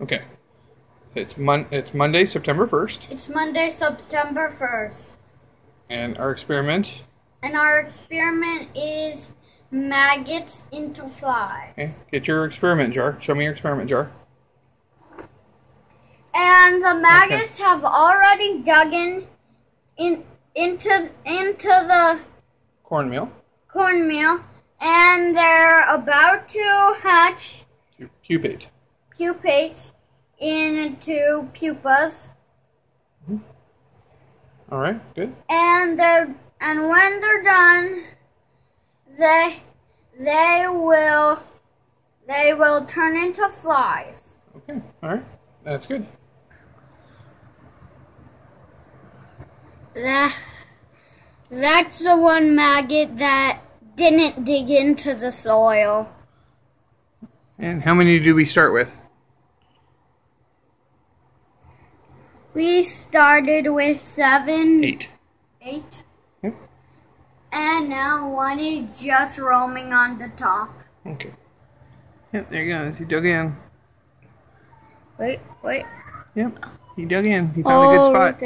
Okay. It's mon it's Monday, September 1st, It's Monday, September 1st. and our experiment, And our experiment is maggots into flies. okay, get your experiment jar. Show me your experiment jar. And the maggots have already dug in, in into into the Cornmeal. cornmeal and they're about to hatch Pu- Pupate. into pupas All right, good. and they're and when they're done they they will they will turn into flies Okay, all right. That's good. that that's the one maggot that didn't dig into the soil And how many do we start with? We started with seven Eight. eight Yep. and now one is just roaming on the top Okay. Yep, there you go. He dug in. wait wait Yep, he dug in. He found a good Oh, spot.